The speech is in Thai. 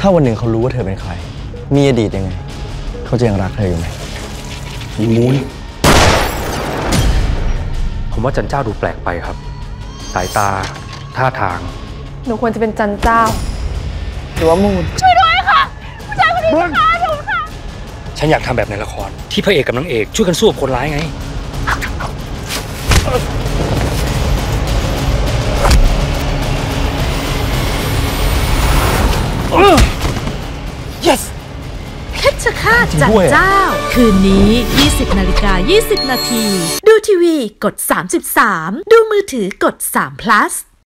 ถ้าวันหนึ่งเขารู้ว่าเธอเป็นใคร มีอดีตยังไง เขาจะยังรักเธออยู่ไหมอีมูนผมว่าจันเจ้าดูแปลกไปครับ สายตา ท่าทาง หนูควรจะเป็นจันเจ้า หรือว่ามูนฉันอยากทำแบบในละคร ที่พระเอกกับนางเอกช่วยกันสู้กับคนร้ายไง ชฆาตจัดเจ้า คืนนี้ 20นาฬิกา20 นาที ดูทีวีกด 33 ดูมือถือกด3 plus